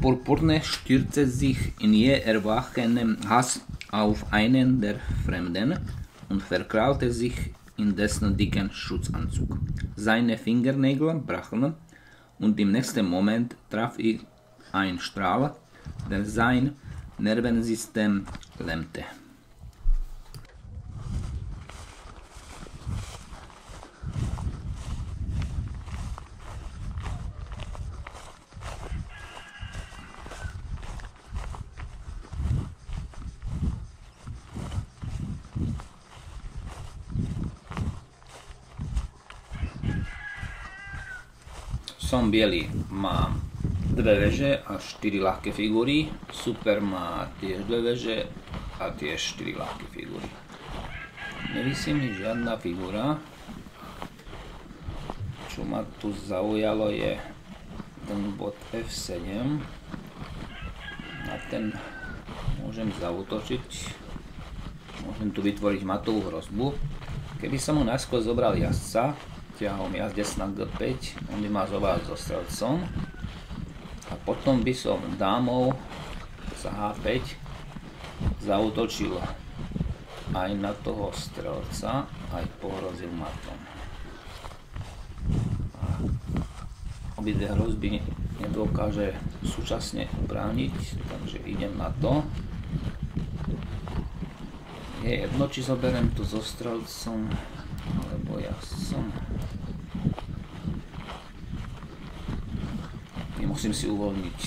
Purpurne stürzte sich in je erwachenem Hass auf einen der Fremden und verkrallte sich in dessen dicken Schutzanzug. Seine Fingernägel brachen und im nächsten Moment traf ich ein Strahl, der sein Nervensystem lähmte. Som biely, mám dve veže a 4 ľahké figúry. Super má tiež dve veže a tiež 4 ľahké figúry. Nevysí mi žiadna figúra. Čo ma tu zaujalo je ten bod F7. Na ten môžem zautočiť. Môžem tu vytvoriť matovú hrozbu. Keby som mu najskôr zobral jazdca, ťahom jazdec na G5, on by ma zoval so strelcom a potom by som dámou za H5 zautočil aj na toho strelca, aj pohrozil matom. Obidve hrozby nedokáže súčasne brániť, takže idem na to. Je jedno, či zoberiem tu so strelcom, alebo ja som musím si uvoľniť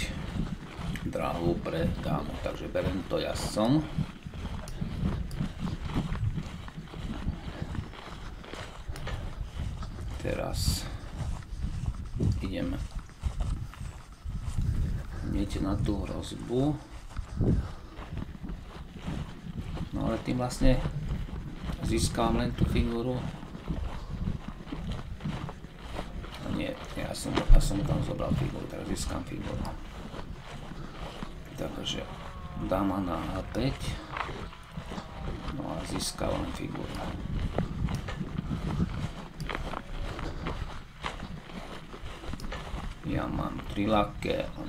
dráhu pre dámu, takže berem to jazdcom. Teraz idem hneď na tú hrozbu. Ale tým vlastne získam len tú figúru nie, ja som, ja som tam zobral figuru, teraz získam figuru. Takže dáma na H5, no a získavam figuru. Ja mám 3 laké, on len 2.